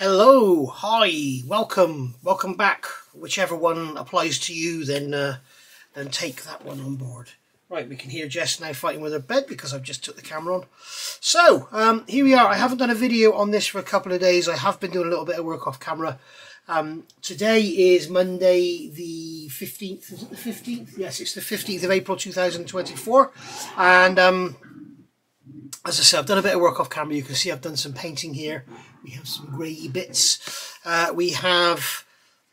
Hello, hi, welcome, welcome back. Whichever one applies to you, then uh, then take that one on board. Right, we can hear Jess now fighting with her bed because I've just took the camera on. So, um, here we are. I haven't done a video on this for a couple of days. I have been doing a little bit of work off camera. Um, today is Monday the 15th, is it the 15th? Yes, it's the 15th of April 2024. And um, as I said, I've done a bit of work off camera. You can see I've done some painting here. We have some grey bits. Uh, we have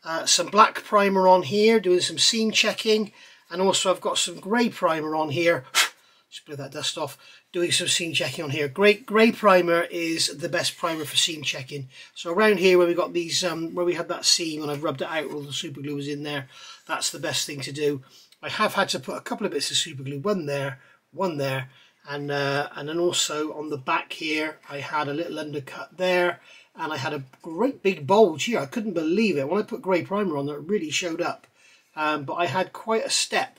uh, some black primer on here, doing some seam checking. And also I've got some grey primer on here. Just blow that dust off. Doing some seam checking on here. Great grey primer is the best primer for seam checking. So around here where we got these, um, where we had that seam and I've rubbed it out, all the super glue was in there. That's the best thing to do. I have had to put a couple of bits of super glue, one there, one there, and uh, and then also on the back here I had a little undercut there and I had a great big bulge here. I couldn't believe it. When I put grey primer on that really showed up. Um, but I had quite a step.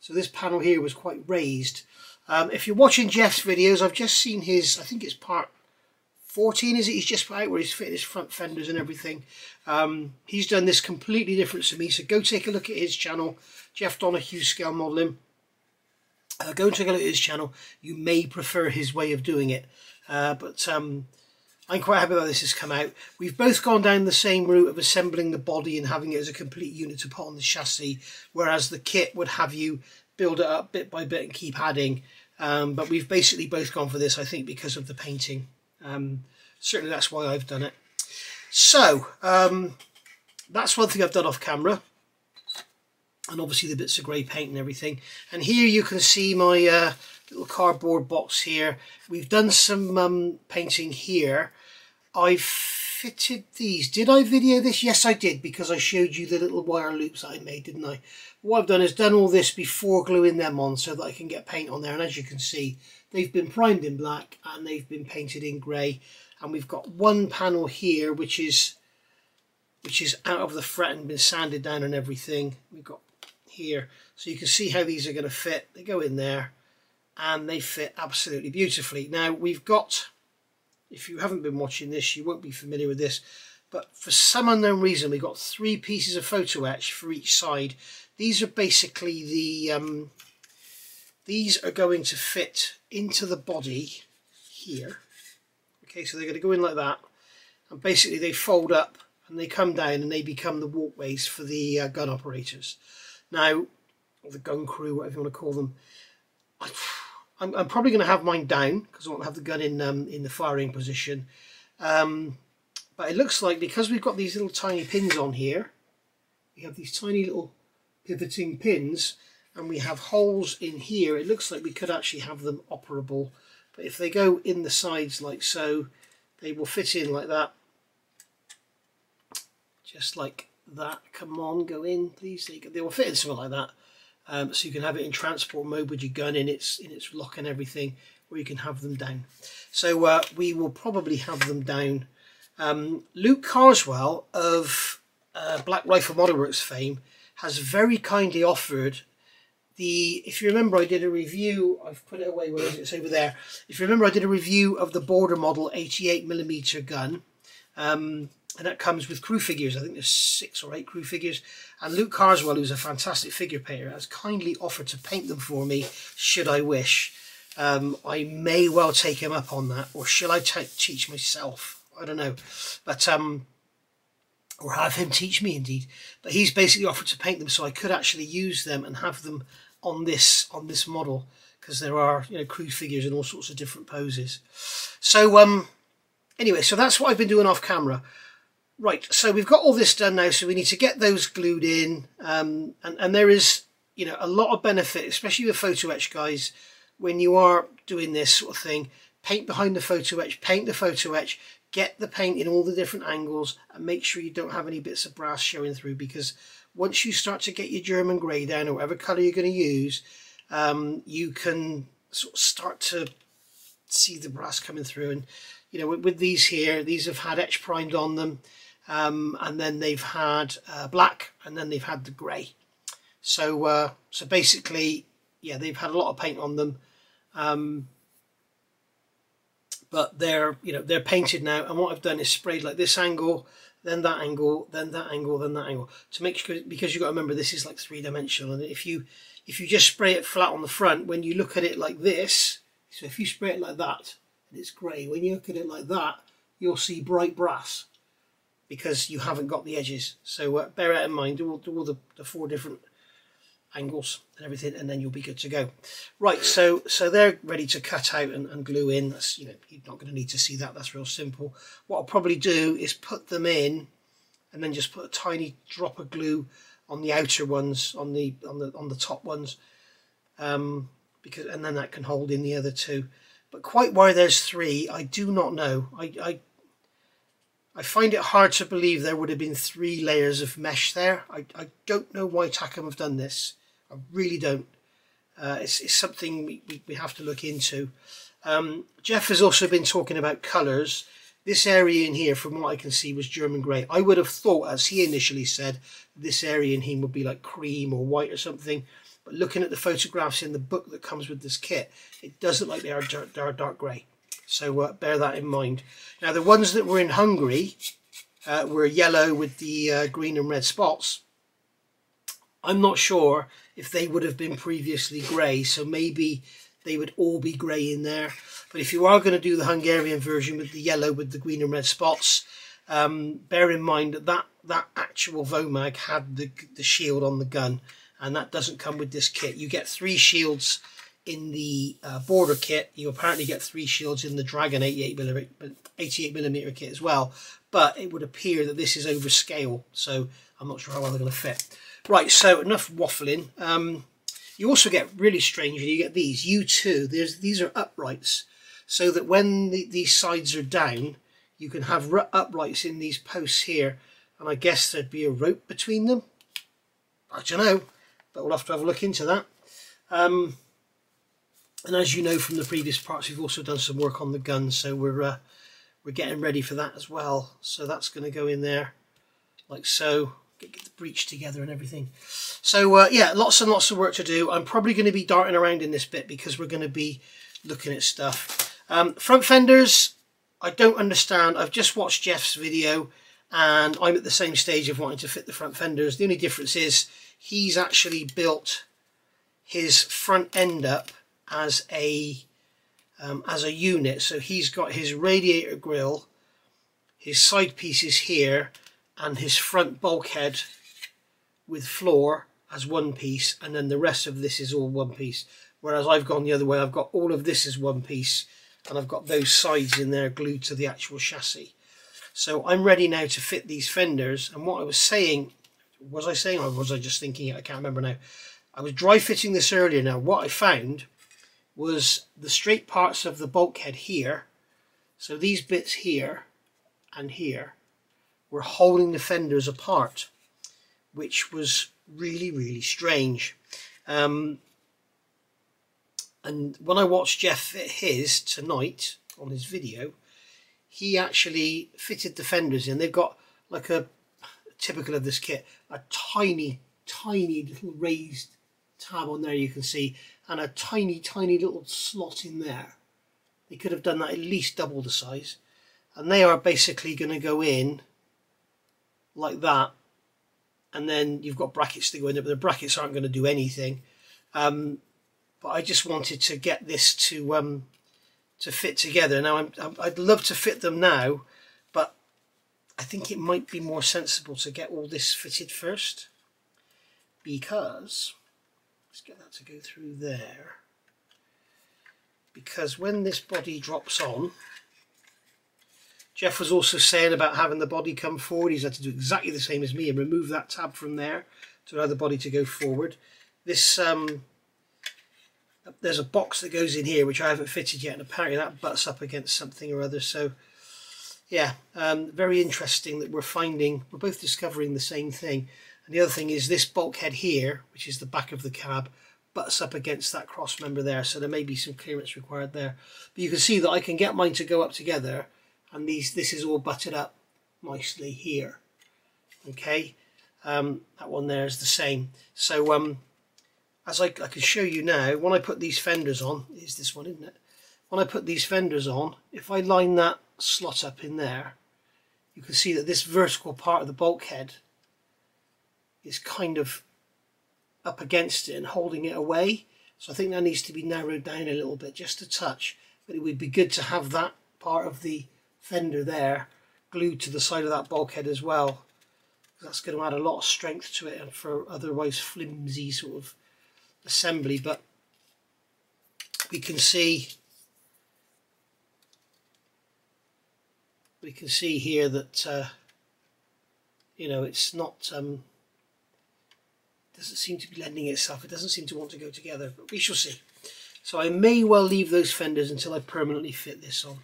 So this panel here was quite raised. Um, if you're watching Jeff's videos I've just seen his I think it's part 14 is it? He's just out where he's fitted his front fenders and everything. Um, he's done this completely different to me. So go take a look at his channel. Jeff Donahue Scale Modelling uh, go and look at his channel. You may prefer his way of doing it, uh, but um, I'm quite happy that this has come out. We've both gone down the same route of assembling the body and having it as a complete unit to put on the chassis, whereas the kit would have you build it up bit by bit and keep adding. Um, but we've basically both gone for this, I think, because of the painting. Um, certainly that's why I've done it. So, um, that's one thing I've done off camera and obviously the bits of grey paint and everything. And here you can see my uh, little cardboard box here. We've done some um, painting here. I've fitted these. Did I video this? Yes, I did because I showed you the little wire loops I made, didn't I? What I've done is done all this before gluing them on so that I can get paint on there. And as you can see, they've been primed in black and they've been painted in grey. And we've got one panel here, which is which is out of the fret and been sanded down and everything. We've got here. So you can see how these are going to fit. They go in there and they fit absolutely beautifully. Now we've got, if you haven't been watching this, you won't be familiar with this, but for some unknown reason we've got three pieces of photo etch for each side. These are basically the, um, these are going to fit into the body here. Okay, so they're going to go in like that and basically they fold up and they come down and they become the walkways for the uh, gun operators. Now, the gun crew, whatever you want to call them, I, am I'm probably going to have mine down because I want to have the gun in um, in the firing position. Um, but it looks like because we've got these little tiny pins on here, we have these tiny little pivoting pins and we have holes in here. It looks like we could actually have them operable. But if they go in the sides like so, they will fit in like that. Just like that. Come on, go in, please. They will fit in something like that. Um, so you can have it in transport mode with your gun in its in its lock and everything, or you can have them down. So uh, we will probably have them down. Um, Luke Carswell of uh, Black Rifle Model Works fame has very kindly offered the, if you remember I did a review, I've put it away, where is it? It's over there. If you remember I did a review of the Border Model 88 millimeter gun. Um, and that comes with crew figures. I think there's six or eight crew figures. And Luke Carswell, who's a fantastic figure painter, has kindly offered to paint them for me, should I wish. Um, I may well take him up on that, or shall I teach myself? I don't know. But, um, or have him teach me indeed. But he's basically offered to paint them so I could actually use them and have them on this on this model because there are you know crew figures in all sorts of different poses. So um, anyway, so that's what I've been doing off camera. Right, so we've got all this done now, so we need to get those glued in. Um, and, and there is, you know, a lot of benefit, especially with photo etch guys, when you are doing this sort of thing. Paint behind the photo etch, paint the photo etch, get the paint in all the different angles and make sure you don't have any bits of brass showing through because once you start to get your German grey down or whatever colour you're going to use, um, you can sort of start to see the brass coming through. And, you know, with, with these here, these have had etch primed on them um, and then they've had uh, black, and then they've had the grey. So, uh, so basically, yeah, they've had a lot of paint on them. Um, but they're you know they're painted now and what I've done is sprayed like this angle then that angle then that angle then that angle to make sure because you've got to remember this is like three dimensional and if you if you just spray it flat on the front when you look at it like this so if you spray it like that and it's grey when you look at it like that you'll see bright brass because you haven't got the edges. So uh, bear that in mind. Do all, do all the, the four different angles and everything and then you'll be good to go. Right so so they're ready to cut out and, and glue in. That's you know you're not going to need to see that. That's real simple. What I'll probably do is put them in and then just put a tiny drop of glue on the outer ones on the on the on the top ones um because and then that can hold in the other two. But quite why there's three I do not know. I, I I find it hard to believe there would have been three layers of mesh there. I, I don't know why Takom have done this. I really don't. Uh, it's, it's, something we, we, have to look into. Um, Jeff has also been talking about colours. This area in here, from what I can see, was German grey. I would have thought, as he initially said, this area in here would be like cream or white or something. But looking at the photographs in the book that comes with this kit, it does look like they are, they are dark grey. So uh, bear that in mind. Now the ones that were in Hungary uh, were yellow with the uh, green and red spots. I'm not sure if they would have been previously grey, so maybe they would all be grey in there. But if you are going to do the Hungarian version with the yellow with the green and red spots, um, bear in mind that, that that actual Vomag had the, the shield on the gun, and that doesn't come with this kit. You get three shields in the uh, border kit. You apparently get three shields in the Dragon 88 millimeter, 88 millimeter kit as well, but it would appear that this is over scale, so I'm not sure how well they're going to fit. Right, so enough waffling. Um, you also get really strange, you get these U2. There's these are uprights, so that when the, these sides are down, you can have uprights in these posts here, and I guess there'd be a rope between them. I don't know, but we'll have to have a look into that. Um, and as you know from the previous parts, we've also done some work on the gun, so we're uh, we're getting ready for that as well. So that's going to go in there like so. Get, get the breech together and everything. So uh, yeah, lots and lots of work to do. I'm probably going to be darting around in this bit because we're going to be looking at stuff. Um, front fenders, I don't understand. I've just watched Jeff's video and I'm at the same stage of wanting to fit the front fenders. The only difference is he's actually built his front end up as a um, as a unit. So he's got his radiator grill, his side pieces here, and his front bulkhead with floor as one piece, and then the rest of this is all one piece. Whereas I've gone the other way, I've got all of this as one piece, and I've got those sides in there glued to the actual chassis. So I'm ready now to fit these fenders, and what I was saying, was I saying, or was I just thinking? I can't remember now. I was dry fitting this earlier now. What I found was the straight parts of the bulkhead here. So these bits here and here were holding the fenders apart, which was really, really strange. Um, and when I watched Jeff fit his tonight on his video, he actually fitted the fenders in. They've got like a typical of this kit, a tiny, tiny little raised tab on there you can see and a tiny tiny little slot in there. They could have done that at least double the size. And they are basically going to go in like that. And then you've got brackets to go in there but the brackets aren't going to do anything. Um, but I just wanted to get this to um, to fit together. Now I'm, I'd love to fit them now but I think it might be more sensible to get all this fitted first. Because Let's get that to go through there. Because when this body drops on, Jeff was also saying about having the body come forward. He's had to do exactly the same as me and remove that tab from there to allow the body to go forward. This um, there's a box that goes in here which I haven't fitted yet and apparently that butts up against something or other so yeah um, very interesting that we're finding we're both discovering the same thing and the other thing is this bulkhead here, which is the back of the cab, butts up against that cross member there, so there may be some clearance required there. But you can see that I can get mine to go up together, and these this is all butted up nicely here. Okay, um, that one there is the same. So um, as I, I can show you now, when I put these fenders on, is this one, isn't it? when I put these fenders on, if I line that slot up in there, you can see that this vertical part of the bulkhead is kind of up against it and holding it away. So I think that needs to be narrowed down a little bit, just a touch. But it would be good to have that part of the fender there glued to the side of that bulkhead as well. That's going to add a lot of strength to it and for otherwise flimsy sort of assembly. But we can see we can see here that uh, you know it's not um, doesn't seem to be lending itself. It doesn't seem to want to go together but we shall see. So I may well leave those fenders until I permanently fit this on.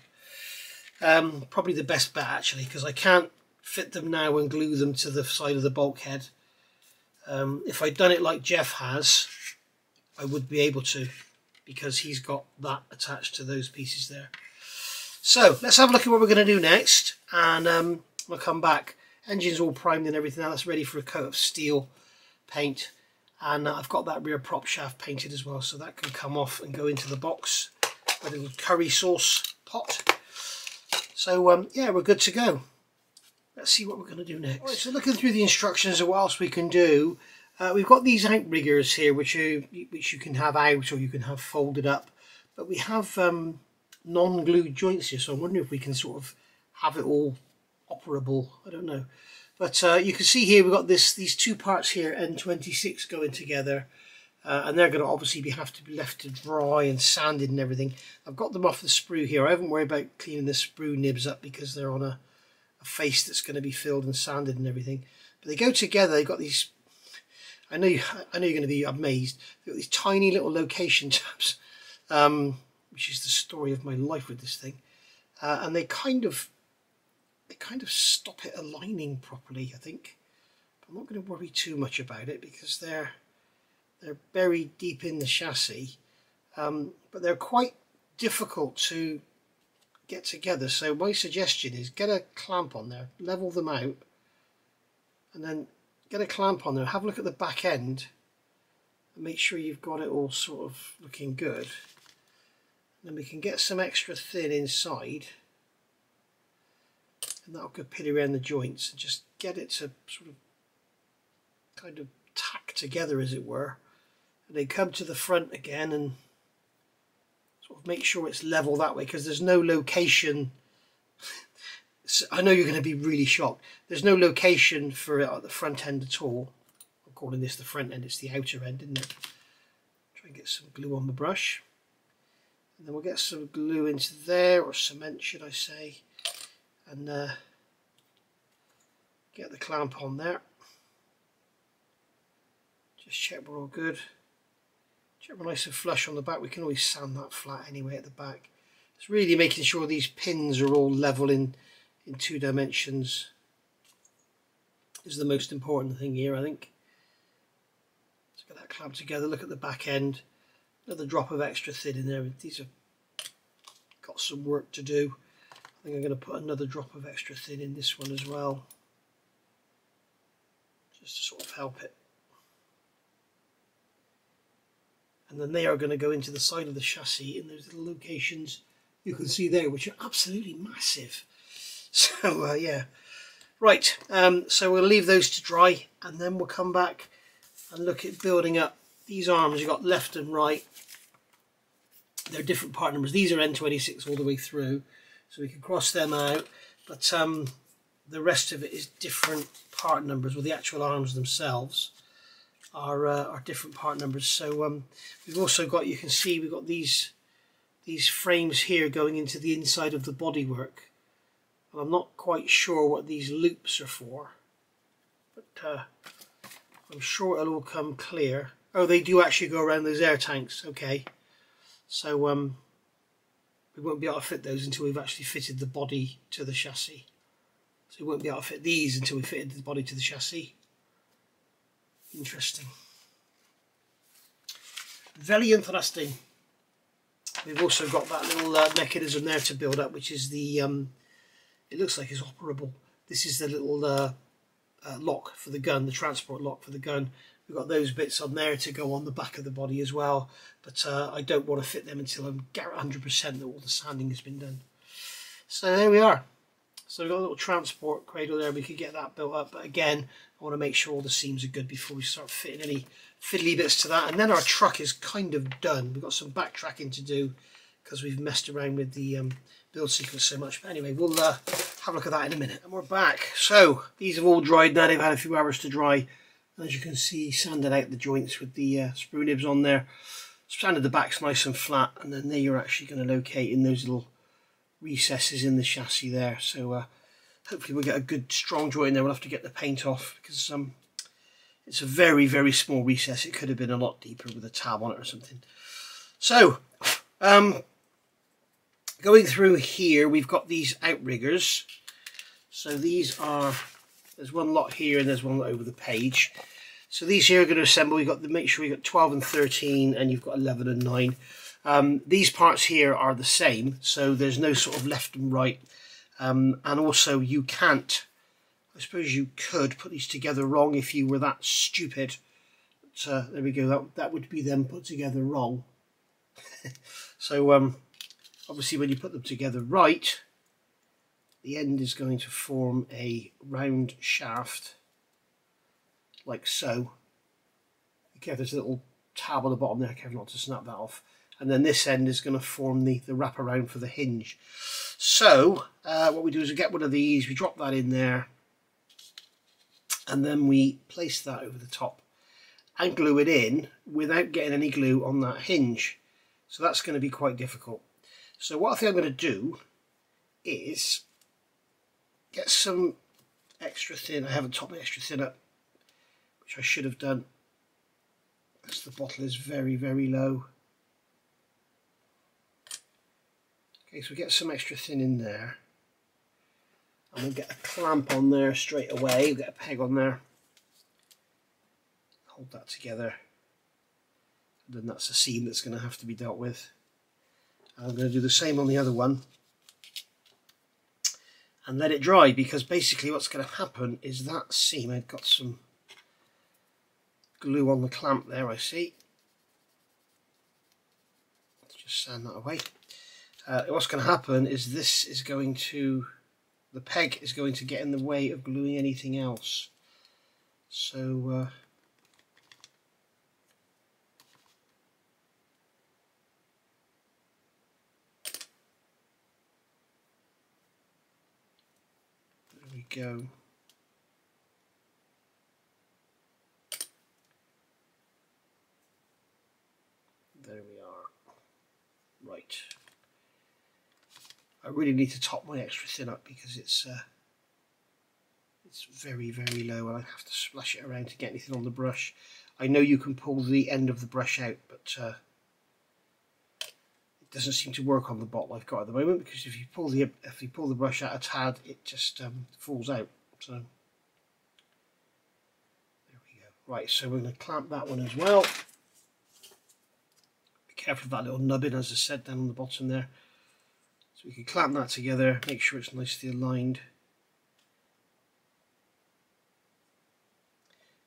Um, probably the best bet actually because I can't fit them now and glue them to the side of the bulkhead. Um, if I'd done it like Jeff has I would be able to because he's got that attached to those pieces there. So let's have a look at what we're going to do next and um, we'll come back. Engine's all primed and everything now. that's ready for a coat of steel paint and I've got that rear prop shaft painted as well so that can come off and go into the box a little curry sauce pot. So um, yeah we're good to go. Let's see what we're going to do next. Right, so looking through the instructions of what else we can do uh, we've got these outriggers here which you, which you can have out or you can have folded up but we have um, non-glued joints here so I'm wondering if we can sort of have it all operable I don't know but uh, you can see here we've got this these two parts here N26 going together. Uh, and they're going to obviously be, have to be left to dry and sanded and everything. I've got them off the sprue here. I haven't worried about cleaning the sprue nibs up because they're on a, a face that's going to be filled and sanded and everything. But they go together they've got these I know you, I know you're going to be amazed. They've got these tiny little location tabs um, which is the story of my life with this thing. Uh, and they kind of they kind of stop it aligning properly, I think. But I'm not going to worry too much about it because they're they're buried deep in the chassis, um, but they're quite difficult to get together. So my suggestion is get a clamp on there, level them out, and then get a clamp on there. Have a look at the back end, and make sure you've got it all sort of looking good. Then we can get some extra thin inside and that'll go pin around the joints and just get it to sort of kind of tack together as it were. And then come to the front again and sort of make sure it's level that way because there's no location. I know you're going to be really shocked. There's no location for it at the front end at all. I'm calling this the front end it's the outer end isn't it? Try and get some glue on the brush. And then we'll get some glue into there or cement should I say and uh, get the clamp on there just check we're all good. Check we're nice and flush on the back. We can always sand that flat anyway at the back. It's really making sure these pins are all level in in two dimensions. Is the most important thing here I think. Let's get that clamp together. Look at the back end. Another drop of extra thin in there. These have got some work to do. I think I'm going to put another drop of extra thin in this one as well. Just to sort of help it. And then they are going to go into the side of the chassis in those little locations you can see there, which are absolutely massive. So, uh, yeah. Right, um, so we'll leave those to dry and then we'll come back and look at building up these arms you've got left and right they're different part numbers these are N26 all the way through so we can cross them out. But um, the rest of it is different part numbers. With the actual arms themselves are, uh, are different part numbers. So um, we've also got you can see we've got these these frames here going into the inside of the bodywork. And I'm not quite sure what these loops are for but uh, I'm sure it'll all come clear. Oh, they do actually go around those air tanks. Okay. So um, we won't be able to fit those until we've actually fitted the body to the chassis. So we won't be able to fit these until we fitted the body to the chassis. Interesting. Very interesting. We've also got that little uh, mechanism there to build up, which is the, um, it looks like it's operable. This is the little uh, uh, lock for the gun, the transport lock for the gun, we've got those bits on there to go on the back of the body as well but uh, I don't want to fit them until I'm 100% that all the sanding has been done. So there we are. So we've got a little transport cradle there we could get that built up but again I want to make sure all the seams are good before we start fitting any fiddly bits to that. And then our truck is kind of done. We've got some backtracking to do because we've messed around with the um, build sequence so much. But anyway we'll uh, have a look at that in a minute. And we're back. So these have all dried now. They've had a few hours to dry as you can see sanded out the joints with the uh, sprue nibs on there sanded the backs nice and flat and then there you're actually going to locate in those little recesses in the chassis there so uh, hopefully we'll get a good strong joint in there we'll have to get the paint off because um, it's a very, very small recess. It could have been a lot deeper with a tab on it or something. So, um, going through here, we've got these outriggers. So these are, there's one lot here and there's one lot over the page. So these here are going to assemble. We've got to make sure we've got 12 and 13 and you've got 11 and 9. Um, these parts here are the same, so there's no sort of left and right. Um, and also you can't I suppose you could put these together wrong if you were that stupid. But, uh, there we go. That that would be them put together wrong. so um, obviously, when you put them together right, the end is going to form a round shaft, like so. Okay, there's a little tab on the bottom there. Careful not to snap that off. And then this end is going to form the the wraparound for the hinge. So uh, what we do is we get one of these, we drop that in there and then we place that over the top and glue it in without getting any glue on that hinge. So that's going to be quite difficult. So what I think I'm going to do is get some extra thin. I haven't topped my extra thin up, which I should have done because the bottle is very, very low. Okay, so we get some extra thin in there and we'll get a clamp on there straight away, we'll get a peg on there, hold that together, and then that's a seam that's going to have to be dealt with. I'm going to do the same on the other one and let it dry because basically what's going to happen is that seam, I've got some glue on the clamp there I see, Let's just sand that away. Uh, what's going to happen is this is going to the peg is going to get in the way of gluing anything else. So uh, go. There we are. Right. I really need to top my extra thin up because it's uh, it's very very low and I have to splash it around to get anything on the brush. I know you can pull the end of the brush out but uh, doesn't seem to work on the bottle I've got at the moment because if you pull the if you pull the brush out a tad it just um, falls out so there we go right so we're going to clamp that one as well be careful of that little nubbin as I said down on the bottom there so we can clamp that together, make sure it's nicely aligned.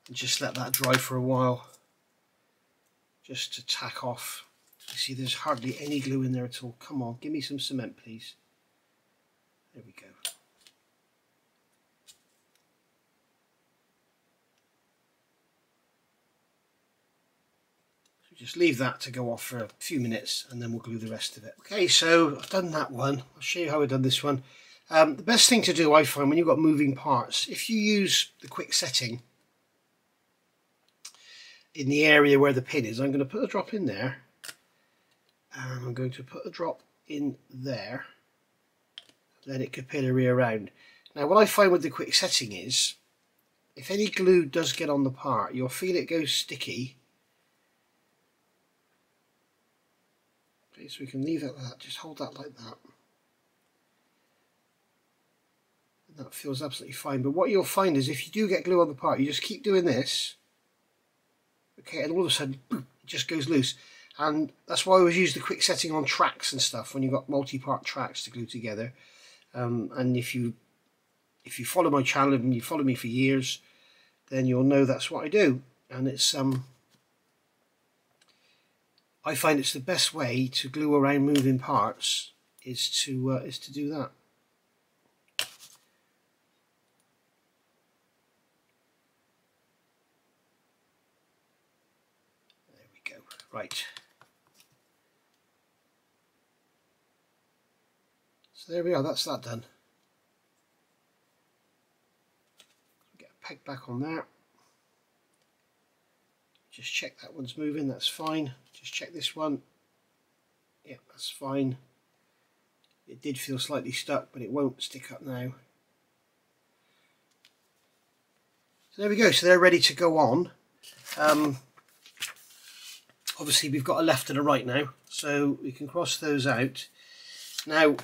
And just let that dry for a while, just to tack off. You see there's hardly any glue in there at all. Come on, give me some cement please. There we go. just leave that to go off for a few minutes and then we'll glue the rest of it. Okay, so I've done that one. I'll show you how I've done this one. Um, the best thing to do, I find, when you've got moving parts, if you use the quick setting in the area where the pin is, I'm going to put a drop in there and I'm going to put a drop in there, let it capillary around. Now what I find with the quick setting is, if any glue does get on the part, you'll feel it go sticky Okay, so we can leave it like that, just hold that like that. And that feels absolutely fine. But what you'll find is if you do get glue on the part, you just keep doing this. Okay, and all of a sudden, boom, it just goes loose. And that's why I always use the quick setting on tracks and stuff when you've got multi-part tracks to glue together. Um, and if you if you follow my channel and you follow me for years, then you'll know that's what I do. and it's um I find it's the best way to glue around moving parts is to uh, is to do that. There we go. Right. So there we are, that's that done. Get a peg back on there. Just check that one's moving, that's fine. Just check this one. Yep, that's fine. It did feel slightly stuck, but it won't stick up now. So there we go, so they're ready to go on. Um, obviously we've got a left and a right now, so we can cross those out. Now,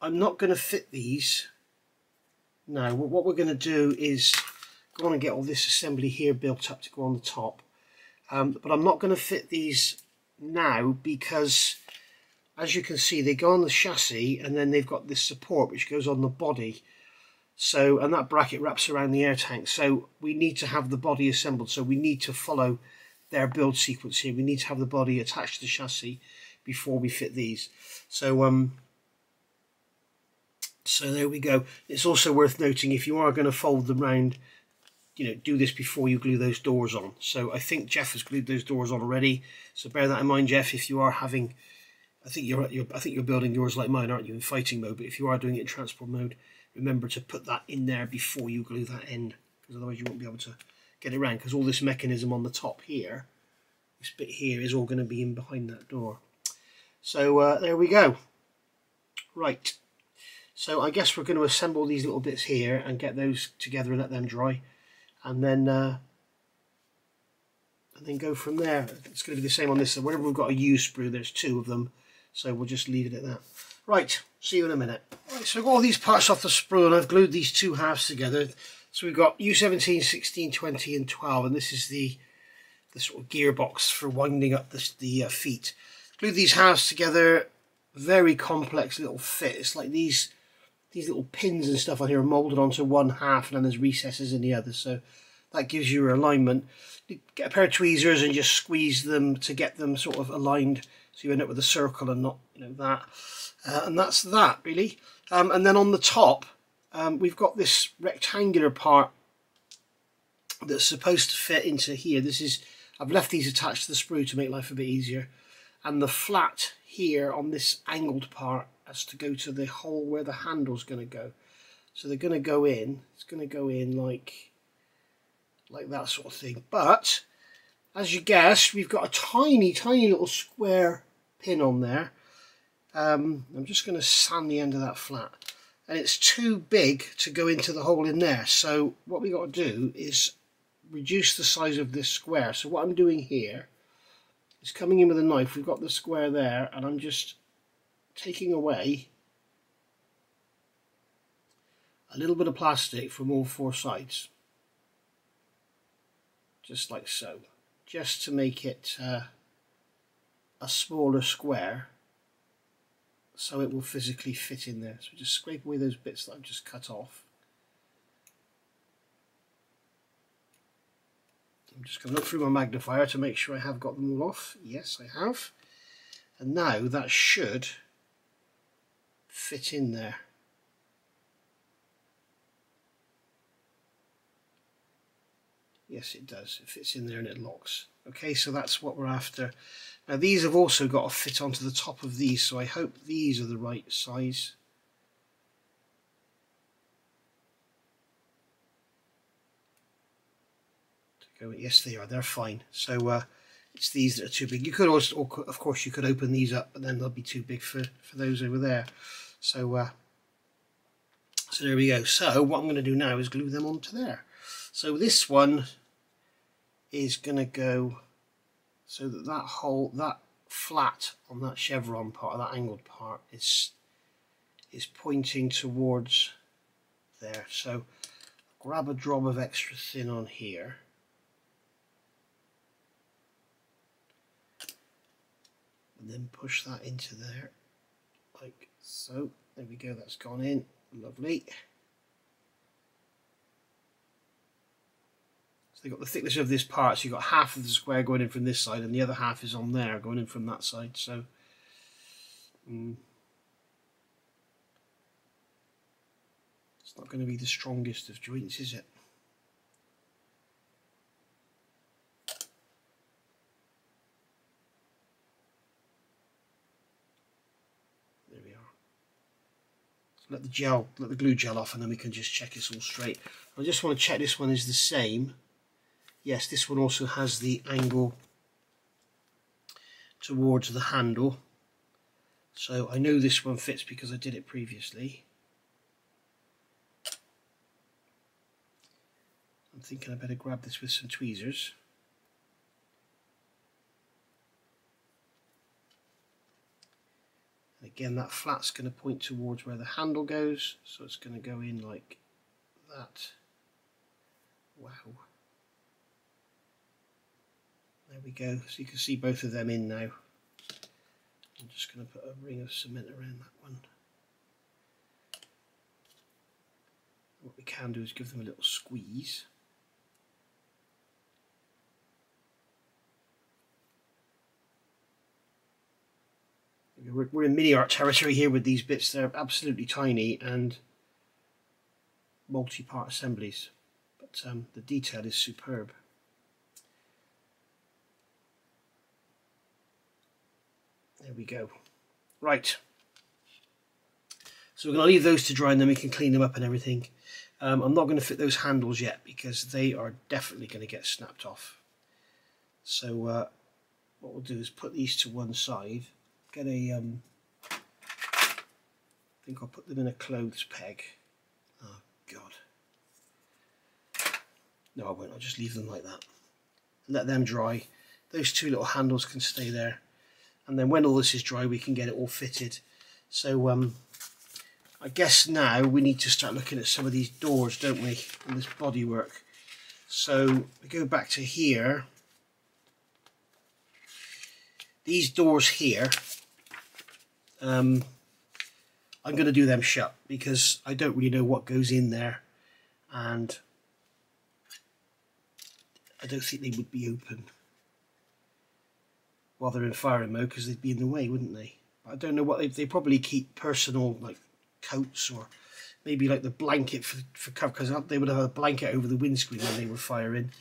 I'm not going to fit these. now what we're going to do is go on and get all this assembly here built up to go on the top. Um, but I'm not going to fit these now because as you can see they go on the chassis and then they've got this support which goes on the body. So and that bracket wraps around the air tank. So we need to have the body assembled. So we need to follow their build sequence here. We need to have the body attached to the chassis before we fit these. So um so there we go. It's also worth noting if you are going to fold them round, you know, do this before you glue those doors on. So I think Jeff has glued those doors on already. So bear that in mind, Jeff, if you are having, I think you're, you're I think you're building yours like mine, aren't you, in fighting mode? But if you are doing it in transport mode, remember to put that in there before you glue that end, because otherwise you won't be able to get it around. Because all this mechanism on the top here, this bit here, is all going to be in behind that door. So uh, there we go. Right. So I guess we're going to assemble these little bits here and get those together and let them dry. And then uh, and then go from there. It's going to be the same on this. So whenever we've got a U sprue, there's two of them. So we'll just leave it at that. Right, see you in a minute. Right, so I've got all these parts off the sprue and I've glued these two halves together. So we've got U17, 16, 20 and 12 and this is the the sort of gearbox for winding up the, the uh, feet. Glued these halves together, very complex little fit. It's like these these little pins and stuff on here are moulded onto one half and then there's recesses in the other. So that gives you alignment. Get a pair of tweezers and just squeeze them to get them sort of aligned so you end up with a circle and not you know that. Uh, and that's that really. Um, and then on the top um, we've got this rectangular part that's supposed to fit into here. This is I've left these attached to the sprue to make life a bit easier. And the flat here on this angled part as to go to the hole where the handle's going to go. So they're going to go in, it's going to go in like, like that sort of thing. But, as you guessed, we've got a tiny, tiny little square pin on there. Um, I'm just going to sand the end of that flat. And it's too big to go into the hole in there. So what we got to do is reduce the size of this square. So what I'm doing here is coming in with a knife. We've got the square there and I'm just taking away a little bit of plastic from all four sides. Just like so. Just to make it uh, a smaller square so it will physically fit in there. So just scrape away those bits that I've just cut off. I'm just going to look through my magnifier to make sure I have got them all off. Yes I have. And now that should fit in there. Yes, it does. It fits in there and it locks. Okay, so that's what we're after. Now these have also got to fit onto the top of these, so I hope these are the right size. Yes, they are. They're fine. So uh, it's these that are too big. You could also, of course, you could open these up, but then they'll be too big for, for those over there. So, uh, so there we go. So what I'm going to do now is glue them onto there. So this one is going to go so that that whole, that flat on that chevron part, that angled part, is, is pointing towards there. So grab a drop of extra thin on here. And then push that into there like so there we go that's gone in lovely so they've got the thickness of this part, so you've got half of the square going in from this side and the other half is on there going in from that side. So mm, it's not going to be the strongest of joints, is it? There we are. Let the gel, let the glue gel off and then we can just check it's all straight. I just want to check this one is the same. Yes, this one also has the angle towards the handle. So I know this one fits because I did it previously. I'm thinking I better grab this with some tweezers. Again, that flat's going to point towards where the handle goes, so it's going to go in like that. Wow. There we go. So you can see both of them in now. I'm just going to put a ring of cement around that one. What we can do is give them a little squeeze. We're, in MiniArt territory here with these bits. They're absolutely tiny and multi-part assemblies, but um, the detail is superb. There we go. Right. So we're going to leave those to dry and then we can clean them up and everything. Um, I'm not going to fit those handles yet because they are definitely going to get snapped off. So uh, what we'll do is put these to one side. Get a, um, I think I'll put them in a clothes peg. Oh God. No I won't, I'll just leave them like that. Let them dry. Those two little handles can stay there and then when all this is dry we can get it all fitted so um, I guess now we need to start looking at some of these doors don't we and this bodywork so we go back to here these doors here um, I'm going to do them shut because I don't really know what goes in there and I don't think they would be open while they're in firing mode because they'd be in the way, wouldn't they? But I don't know what they, they probably keep personal like coats or maybe like the blanket for, for cover because they would have a blanket over the windscreen when they were firing,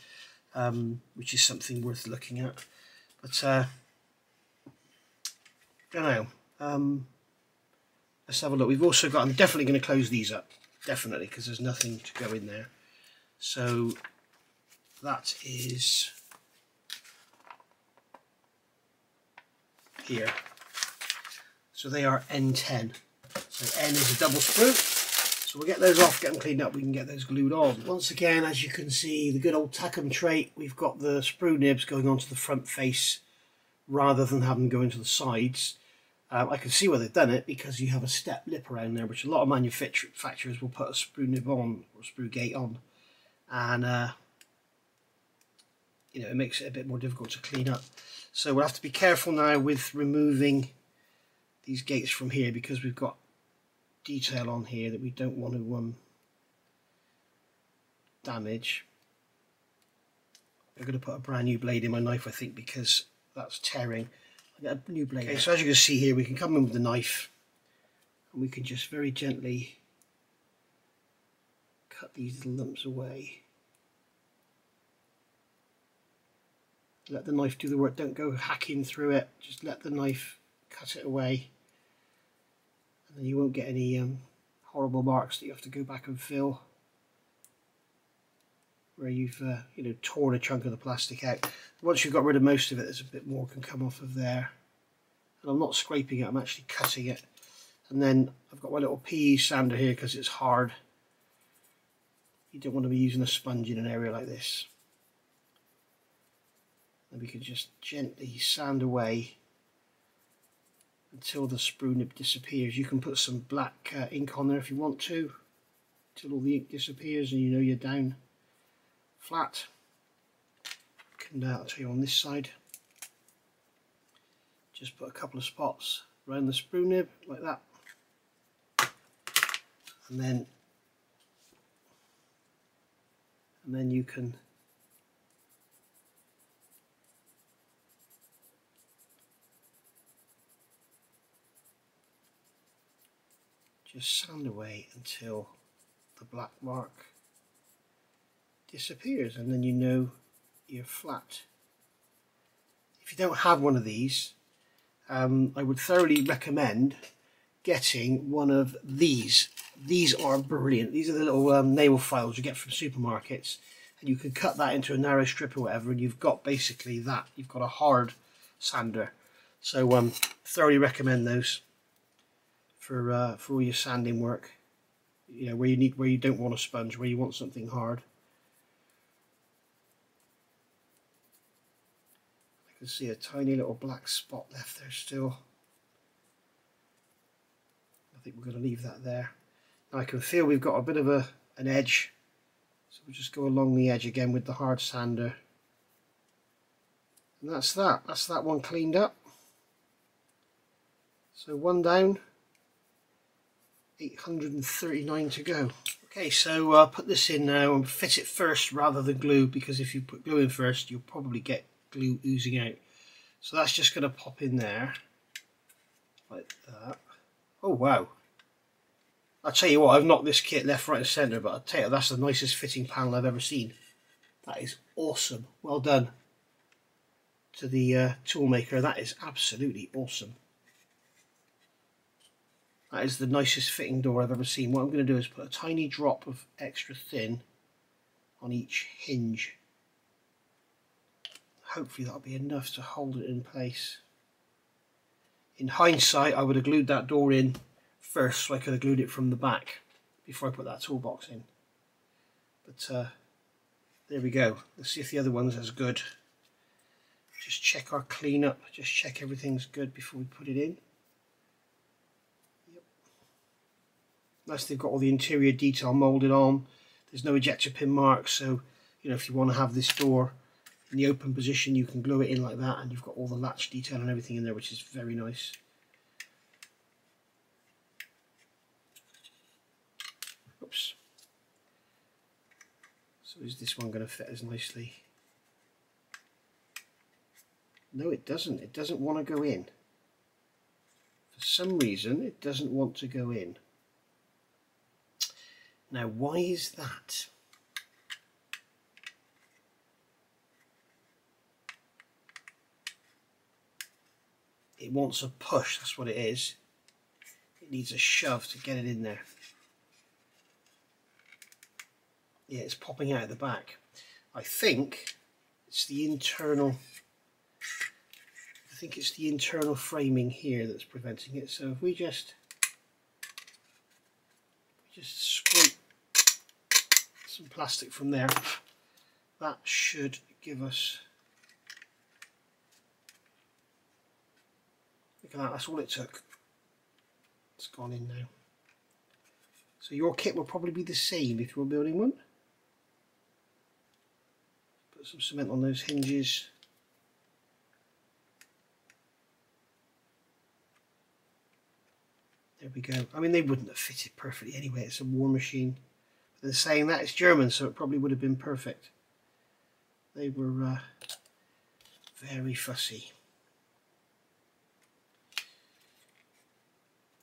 um, which is something worth looking at. But uh, I don't know. Um, let's have a look. We've also got. I'm definitely going to close these up, definitely, because there's nothing to go in there. So that is here. So they are N10. So N is a double sprue. So we'll get those off, get them cleaned up, we can get those glued on. Once again, as you can see, the good old Takom trait, we've got the sprue nibs going onto the front face rather than having them go into the sides. Um, I can see where they've done it because you have a step lip around there, which a lot of manufacturers will put a sprue nib on or sprue gate on. And, uh, you know, it makes it a bit more difficult to clean up. So we'll have to be careful now with removing these gates from here because we've got detail on here that we don't want to um, damage. I'm going to put a brand new blade in my knife I think because that's tearing. A new blade. Okay, so as you can see here we can come in with the knife and we can just very gently cut these little lumps away. let the knife do the work don't go hacking through it just let the knife cut it away and then you won't get any um, horrible marks that you have to go back and fill where you've uh, you know torn a chunk of the plastic out. Once you've got rid of most of it there's a bit more can come off of there. And I'm not scraping it I'm actually cutting it. And then I've got my little PE sander here because it's hard. You don't want to be using a sponge in an area like this. And we can just gently sand away until the sprue nib disappears. You can put some black uh, ink on there if you want to until all the ink disappears and you know you're down flat. Can uh, I'll show you on this side. Just put a couple of spots around the sprue nib like that, and then and then you can just sand away until the black mark disappears and then you know you're flat. If you don't have one of these, um, I would thoroughly recommend getting one of these. These are brilliant. These are the little um, nail files you get from supermarkets. And you can cut that into a narrow strip or whatever and you've got basically that. You've got a hard sander. So um, thoroughly recommend those for uh, for all your sanding work. You know, where you need where you don't want a sponge, where you want something hard. Can see a tiny little black spot left there still. I think we're going to leave that there. Now I can feel we've got a bit of a an edge, so we'll just go along the edge again with the hard sander. And that's that. That's that one cleaned up. So one down. 839 to go. Okay, so uh, put this in now and fit it first rather than glue because if you put glue in first, you'll probably get glue oozing out. So that's just going to pop in there like that. Oh wow! I'll tell you what, I've knocked this kit left, right, and centre, but I'll tell you that's the nicest fitting panel I've ever seen. That is awesome. Well done to the uh, toolmaker. That is absolutely awesome. That is the nicest fitting door I've ever seen. What I'm going to do is put a tiny drop of extra thin on each hinge. Hopefully that'll be enough to hold it in place. In hindsight, I would have glued that door in first so I could have glued it from the back before I put that toolbox in. But uh, there we go. Let's see if the other one's as good. Just check our cleanup, just check everything's good before we put it in. Nice they've got all the interior detail moulded on. There's no ejector pin marks, so you know if you want to have this door in the open position, you can glue it in like that, and you've got all the latch detail and everything in there, which is very nice. Oops. So is this one going to fit as nicely? No, it doesn't. It doesn't want to go in. For some reason, it doesn't want to go in. Now, why is that? It wants a push, that's what it is. It needs a shove to get it in there. Yeah, it's popping out the back. I think it's the internal I think it's the internal framing here that's preventing it. So if we just just scrape some plastic from there. That should give us, look at that, that's all it took. It's gone in now. So your kit will probably be the same if you were building one. Put some cement on those hinges. There we go. I mean, they wouldn't have fitted perfectly anyway. It's a war machine. They're saying that it's German, so it probably would have been perfect. They were uh, very fussy.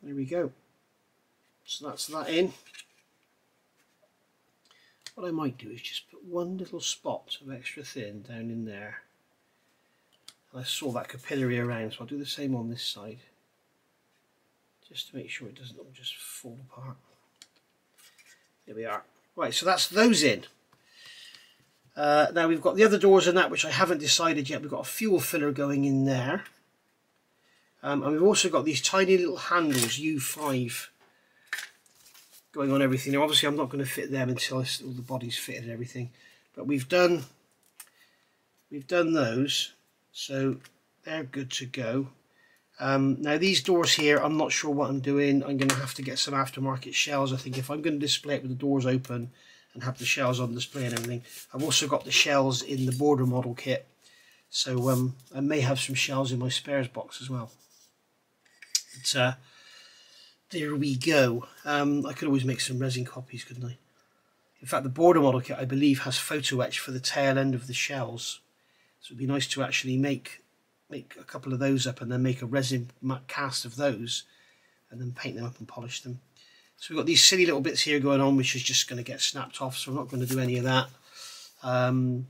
There we go. So that's that in. What I might do is just put one little spot of extra thin down in there. And I saw that capillary around, so I'll do the same on this side. Just to make sure it doesn't all just fall apart. There we are. Right, so that's those in. Uh, now we've got the other doors in that which I haven't decided yet. We've got a fuel filler going in there. Um, and we've also got these tiny little handles, U5, going on everything. Now obviously I'm not going to fit them until all the body's fitted and everything. But we've done, we've done those. So they're good to go. Um, now these doors here, I'm not sure what I'm doing. I'm going to have to get some aftermarket shells. I think if I'm going to display it with the doors open and have the shells on display and everything. I've also got the shells in the Border Model kit. So um, I may have some shells in my spares box as well. But uh, there we go. Um, I could always make some resin copies, couldn't I? In fact, the Border Model kit, I believe, has photo etch for the tail end of the shells. So it'd be nice to actually make make a couple of those up and then make a resin cast of those and then paint them up and polish them. So we've got these silly little bits here going on, which is just going to get snapped off. So I'm not going to do any of that. Um,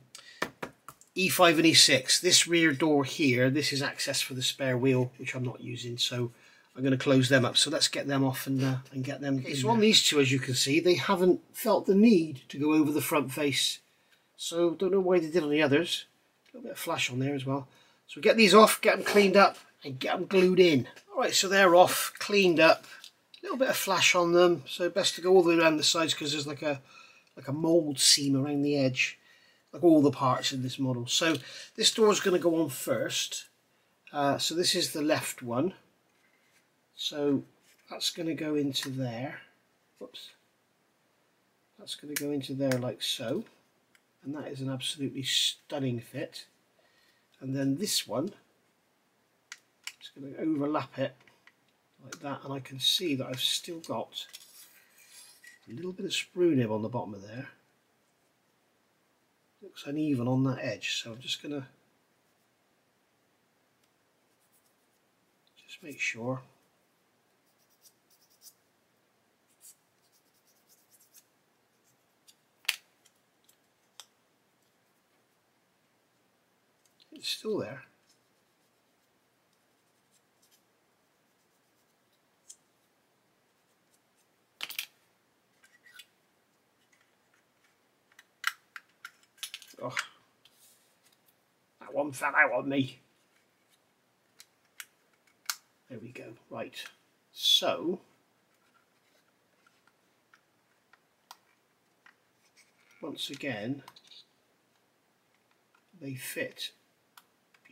E5 and E6. This rear door here, this is access for the spare wheel, which I'm not using. So I'm going to close them up. So let's get them off and, uh, and get them. Okay, so on these two, as you can see, they haven't felt the need to go over the front face. So don't know why they did on the others. A little bit of flash on there as well. So get these off, get them cleaned up and get them glued in. Alright, so they're off, cleaned up. A little bit of flash on them. So best to go all the way around the sides because there's like a like a mould seam around the edge. Like all the parts in this model. So this door is going to go on first. Uh, so this is the left one. So that's going to go into there. Whoops. That's going to go into there like so. And that is an absolutely stunning fit and then this one is going to overlap it like that and I can see that I've still got a little bit of sprue nib on the bottom of there looks uneven on that edge so I'm just going to just make sure It's still there. Oh, that one fell out on me. There we go. Right. So, once again, they fit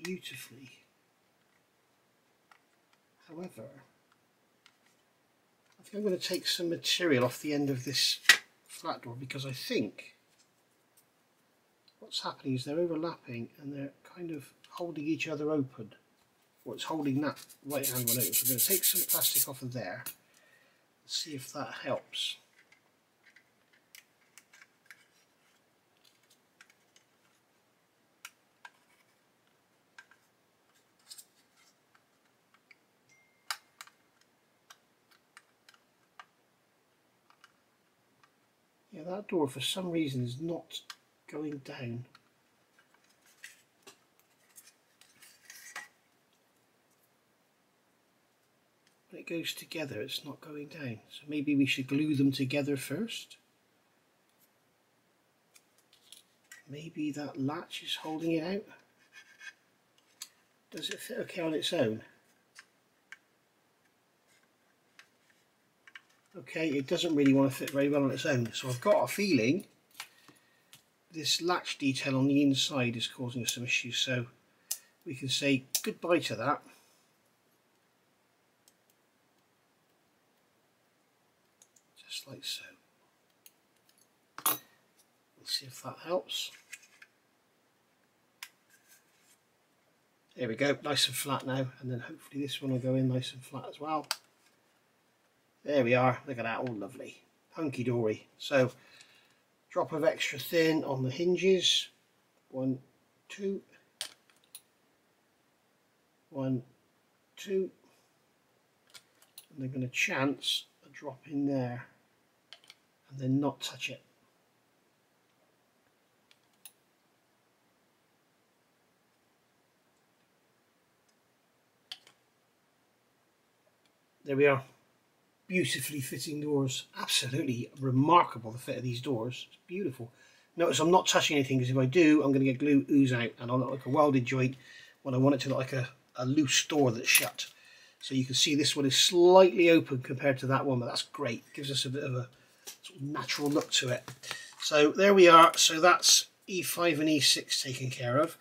beautifully. However, I think I'm going to take some material off the end of this flat door because I think what's happening is they're overlapping and they're kind of holding each other open. Or it's holding that right hand one open. So I'm going to take some plastic off of there see if that helps. Yeah, that door for some reason is not going down. When it goes together, it's not going down. So maybe we should glue them together first. Maybe that latch is holding it out. Does it fit okay on its own? Okay it doesn't really want to fit very well on its own. So I've got a feeling this latch detail on the inside is causing us some issues. So we can say goodbye to that. Just like so. Let's see if that helps. There we go nice and flat now and then hopefully this one will go in nice and flat as well there we are, look at that, all lovely. Hunky dory. So, drop of extra thin on the hinges. One, two. One, two. And they're going to chance a drop in there and then not touch it. There we are beautifully fitting doors. Absolutely remarkable the fit of these doors. It's beautiful. Notice I'm not touching anything because if I do, I'm going to get glue ooze out and I'll look like a welded joint when I want it to look like a, a loose door that's shut. So you can see this one is slightly open compared to that one, but that's great. It gives us a bit of a sort of natural look to it. So there we are. So that's E5 and E6 taken care of.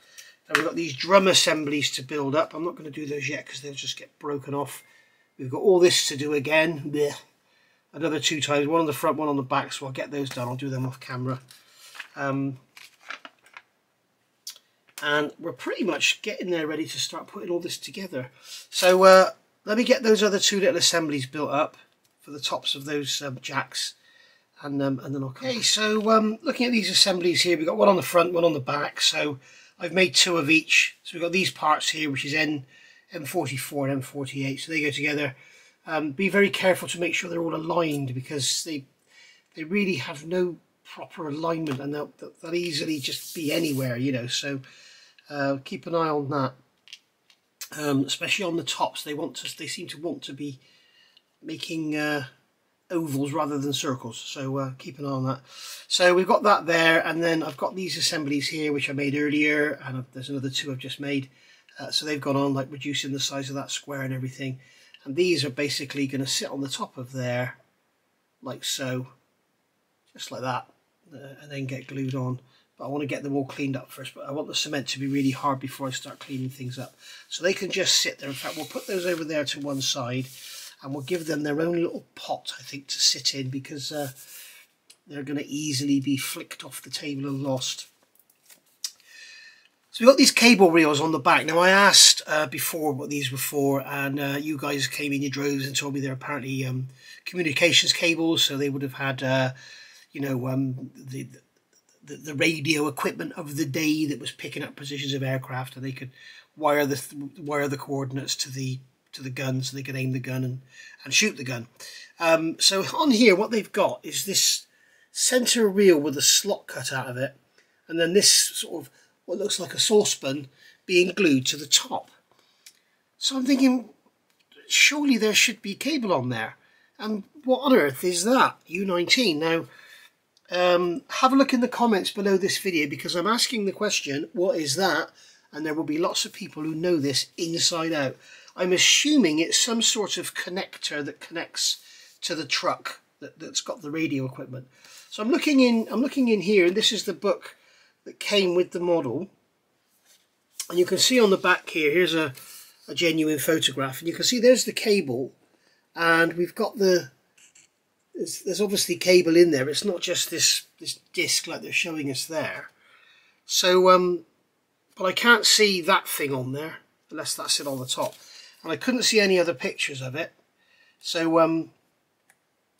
Now we've got these drum assemblies to build up. I'm not going to do those yet because they'll just get broken off. We've got all this to do again. Blech. Another two times, one on the front, one on the back, so I'll get those done. I'll do them off camera. Um, and we're pretty much getting there ready to start putting all this together. So uh, let me get those other two little assemblies built up for the tops of those um, jacks and um, and then I'll come Okay, so um, looking at these assemblies here, we've got one on the front, one on the back. So I've made two of each. So we've got these parts here, which is N M44 and M48, so they go together. Um, be very careful to make sure they're all aligned because they they really have no proper alignment and they'll, they'll easily just be anywhere, you know. So uh, keep an eye on that, um, especially on the tops. They want to they seem to want to be making uh, ovals rather than circles. So uh, keep an eye on that. So we've got that there, and then I've got these assemblies here which I made earlier, and there's another two I've just made. Uh, so they've gone on like reducing the size of that square and everything. And these are basically going to sit on the top of there, like so, just like that, uh, and then get glued on. But I want to get them all cleaned up first, but I want the cement to be really hard before I start cleaning things up. So they can just sit there. In fact, we'll put those over there to one side and we'll give them their own little pot, I think, to sit in because uh, they're going to easily be flicked off the table and lost. So we've got these cable reels on the back. Now I asked uh, before what these were for and uh, you guys came in your droves and told me they're apparently um, communications cables so they would have had uh, you know um, the, the, the radio equipment of the day that was picking up positions of aircraft and they could wire the wire the coordinates to the to the gun so they could aim the gun and, and shoot the gun. Um, so on here what they've got is this center reel with a slot cut out of it and then this sort of what looks like a saucepan being glued to the top. So I'm thinking, surely there should be cable on there. And what on earth is that? U19. Now, um, have a look in the comments below this video because I'm asking the question, what is that? And there will be lots of people who know this inside out. I'm assuming it's some sort of connector that connects to the truck that, that's got the radio equipment. So I'm looking in, I'm looking in here, and this is the book that came with the model. And you can see on the back here, here's a, a genuine photograph. And you can see there's the cable. And we've got the, there's, there's obviously cable in there. It's not just this, this disc like they're showing us there. So, um, but I can't see that thing on there, unless that's it on the top. And I couldn't see any other pictures of it. So, um,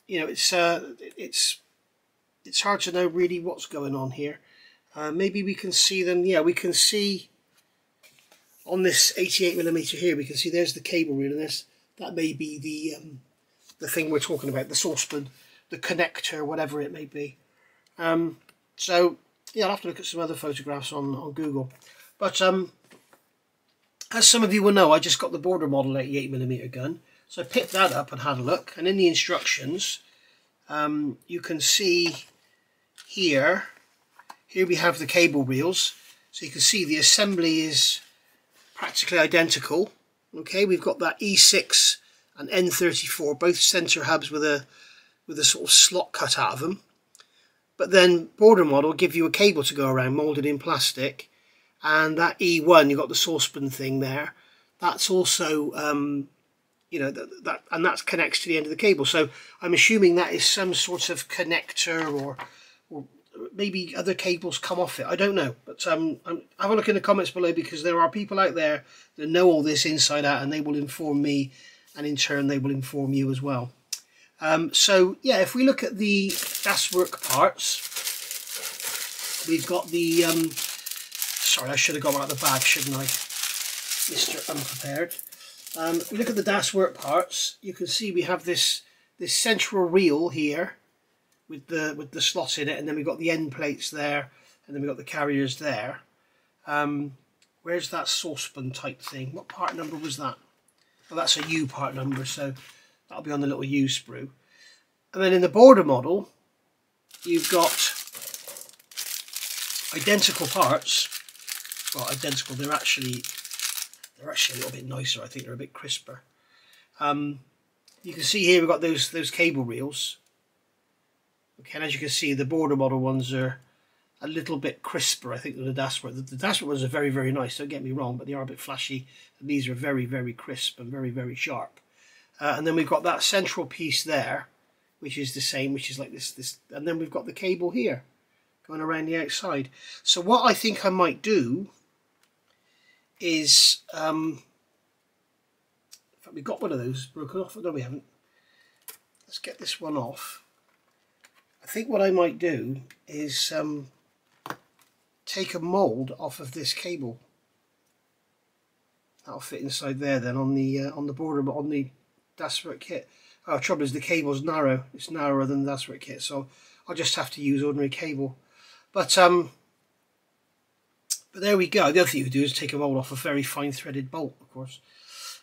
you know, it's, uh, it's, it's hard to know really what's going on here. Uh, maybe we can see them. Yeah, we can see on this 88 millimeter here. We can see there's the cable reel, and this that may be the um, the thing we're talking about, the saucepan, the connector, whatever it may be. Um, so yeah, I'll have to look at some other photographs on on Google. But um, as some of you will know, I just got the Border Model 88 millimeter gun, so I picked that up and had a look. And in the instructions, um, you can see here here we have the cable reels. So you can see the assembly is practically identical. Okay, we've got that E6 and N34, both center hubs with a with a sort of slot cut out of them. But then Border Model give you a cable to go around molded in plastic. And that E1, you've got the saucepan thing there. That's also, um, you know, that, that and that connects to the end of the cable. So I'm assuming that is some sort of connector or maybe other cables come off it. I don't know. But um, um, have a look in the comments below because there are people out there that know all this inside out and they will inform me and in turn they will inform you as well. Um, so yeah, if we look at the Das Werk parts, we've got the, um, sorry I should have got out of the bag shouldn't I, Mr. Unprepared. Um, we look at the Das Werk parts, you can see we have this, this central reel here with the with the slot in it, and then we've got the end plates there, and then we've got the carriers there. Um, where's that saucepan type thing? What part number was that? Well, that's a U part number, so that'll be on the little U sprue. And then in the Border Model, you've got identical parts. Well, identical. They're actually they're actually a little bit nicer. I think they're a bit crisper. Um, you can see here we've got those those cable reels Okay, and as you can see, the Border Model ones are a little bit crisper, I think, than the Das Werk. The, the ones are very, very nice, don't get me wrong, but they are a bit flashy. And these are very, very crisp and very, very sharp. Uh, and then we've got that central piece there, which is the same, which is like this, this, and then we've got the cable here going around the outside. So what I think I might do is, um, in fact, we got one of those broken off. No, we haven't. Let's get this one off. I think what I might do is um, take a mould off of this cable. That'll fit inside there then on the uh, on the border, but on the Das Werk kit. Oh, trouble is the cable's narrow. It's narrower than the Das Werk kit, so I'll just have to use ordinary cable. But um, but there we go. The other thing you could do is take a mold off a very fine threaded bolt, of course.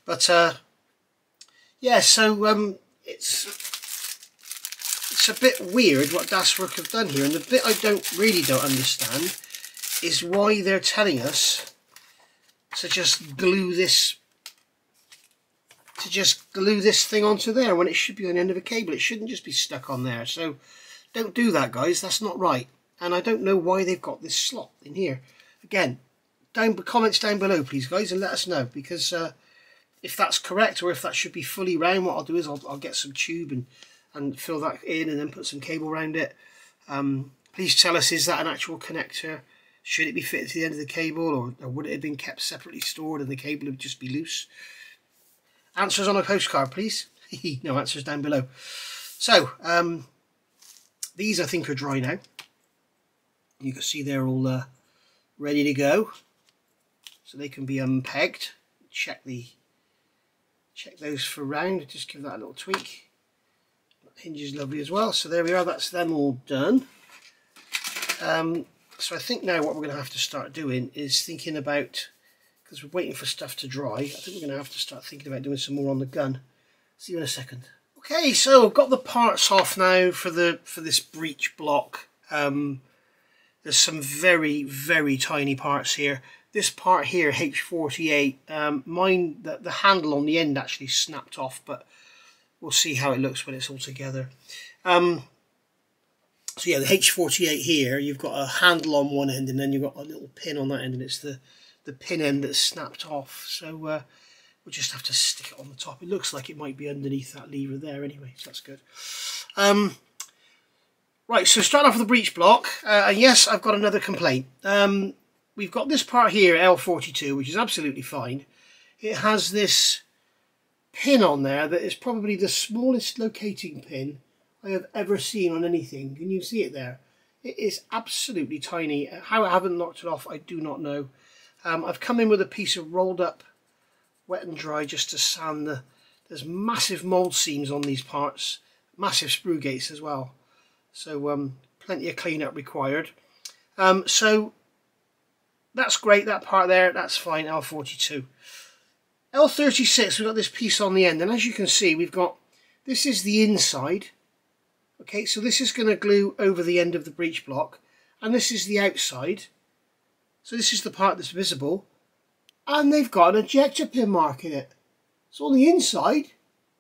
But uh, yeah, so um, it's it's a bit weird what Das Werk have done here, and the bit I don't really don't understand is why they're telling us to just glue this to just glue this thing onto there when it should be on the end of a cable. It shouldn't just be stuck on there. So don't do that, guys. That's not right. And I don't know why they've got this slot in here. Again, down comments down below, please, guys, and let us know because uh, if that's correct or if that should be fully round, what I'll do is I'll, I'll get some tube and and fill that in and then put some cable around it. Um, please tell us, is that an actual connector? Should it be fitted to the end of the cable or, or would it have been kept separately stored and the cable would just be loose? Answers on a postcard, please. no answers down below. So, um, these I think are dry now. You can see they're all uh, ready to go. So they can be unpegged. Check the check those for round. Just give that a little tweak. Hinge is lovely as well. So there we are. That's them all done. Um, so I think now what we're going to have to start doing is thinking about because we're waiting for stuff to dry. I think we're going to have to start thinking about doing some more on the gun. See you in a second. Okay, so I've got the parts off now for the for this breech block. Um, there's some very very tiny parts here. This part here, H48, um, mine the, the handle on the end actually snapped off, but we'll see how it looks when it's all together. Um, so yeah, the H48 here, you've got a handle on one end and then you've got a little pin on that end and it's the the pin end that's snapped off. So uh, we'll just have to stick it on the top. It looks like it might be underneath that lever there anyway, so that's good. Um, right, so starting off with the breech block, uh, and yes, I've got another complaint. Um, we've got this part here, L42, which is absolutely fine. It has this pin on there that is probably the smallest locating pin I have ever seen on anything. Can you see it there? It is absolutely tiny. How I haven't knocked it off, I do not know. Um, I've come in with a piece of rolled up wet and dry just to sand the there's massive mold seams on these parts massive sprue gates as well so um, plenty of cleanup required um, so that's great that part there that's fine L42 L36 we've got this piece on the end and as you can see we've got this is the inside okay so this is going to glue over the end of the breech block and this is the outside so this is the part that's visible. And they've got an ejector pin mark in it. So on the inside,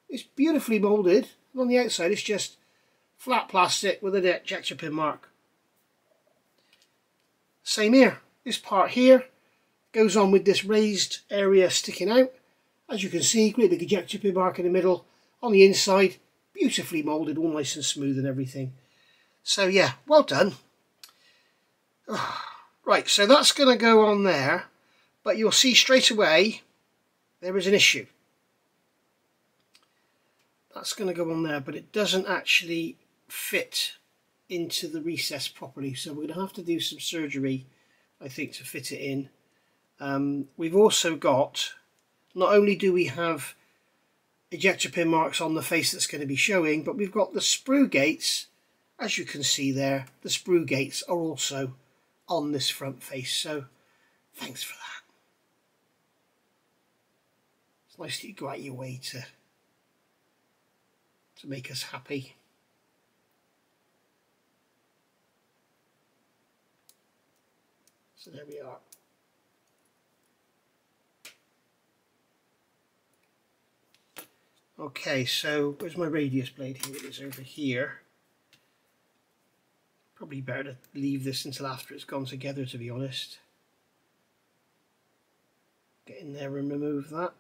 it's beautifully moulded. And on the outside, it's just flat plastic with an ejector pin mark. Same here. This part here goes on with this raised area sticking out. As you can see, great big ejector pin mark in the middle. On the inside, beautifully moulded, all nice and smooth and everything. So yeah, well done. Right, so that's going to go on there, but you'll see straight away there is an issue. That's going to go on there, but it doesn't actually fit into the recess properly, so we're going to have to do some surgery, I think, to fit it in. Um, we've also got, not only do we have ejector pin marks on the face that's going to be showing, but we've got the sprue gates, as you can see there, the sprue gates are also on this front face. So thanks for that. It's nice that you go out your way to to make us happy. So there we are. Okay, so where's my radius blade? Here it is over here. Probably better to leave this until after it's gone together to be honest. Get in there and remove that.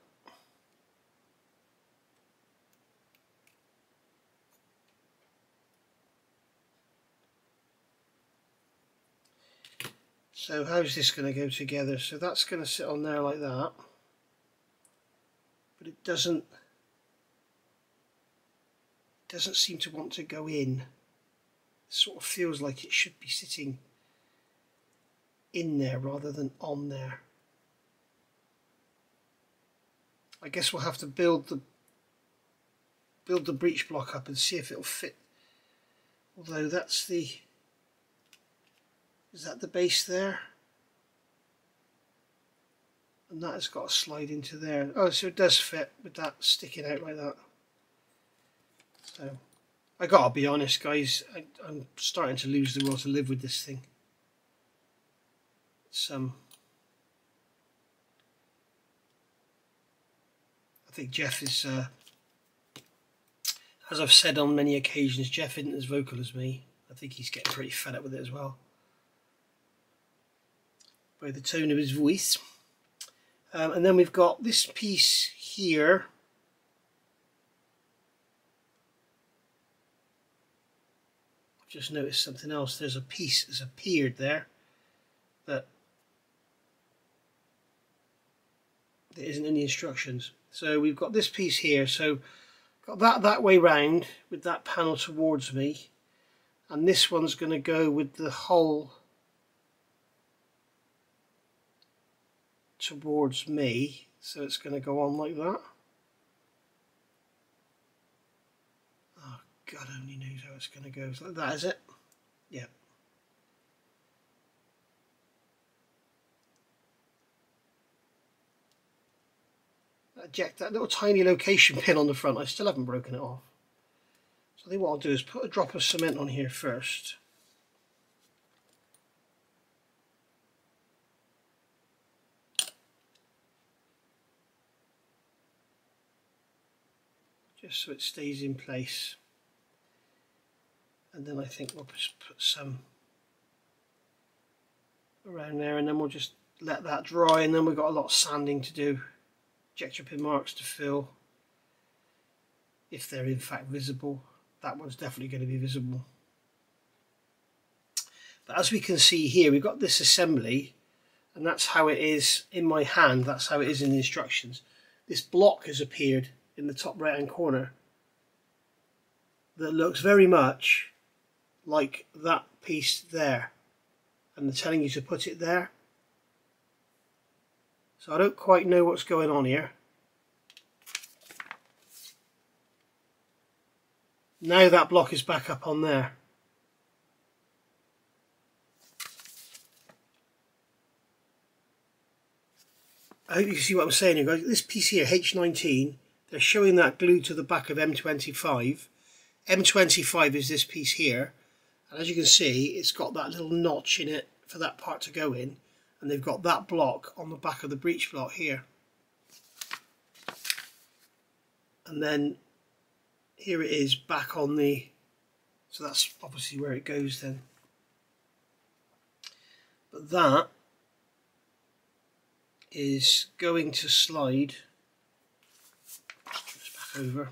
So how's this going to go together? So that's going to sit on there like that. But it doesn't doesn't seem to want to go in sort of feels like it should be sitting in there rather than on there. I guess we'll have to build the build the breech block up and see if it'll fit. Although that's the, is that the base there? And that has got to slide into there. Oh, so it does fit with that sticking out like that. So, I gotta be honest guys, I, I'm starting to lose the will to live with this thing. It's um, I think Jeff is uh, as I've said on many occasions, Jeff isn't as vocal as me. I think he's getting pretty fed up with it as well. By the tone of his voice. Um, and then we've got this piece here. Just noticed something else. There's a piece that's appeared there that, there isn't any instructions. So we've got this piece here. So got that that way round with that panel towards me and this one's going to go with the hole towards me so it's going to go on like that god only knows how it's going to go like that is it yeah eject that little tiny location pin on the front. I still haven't broken it off. So I think what I'll do is put a drop of cement on here first. Just so it stays in place. And then I think we'll just put some around there and then we'll just let that dry and then we've got a lot of sanding to do ejector pin marks to fill. If they're in fact visible that one's definitely going to be visible. But as we can see here we've got this assembly and that's how it is in my hand that's how it is in the instructions. This block has appeared in the top right hand corner that looks very much like that piece there and they're telling you to put it there so I don't quite know what's going on here. Now that block is back up on there. I hope you can see what I'm saying here guys. This piece here, H19, they're showing that glued to the back of M25. M25 is this piece here. And as you can see, it's got that little notch in it for that part to go in and they've got that block on the back of the breech block here. And then here it is back on the so that's obviously where it goes then. But that is going to slide back over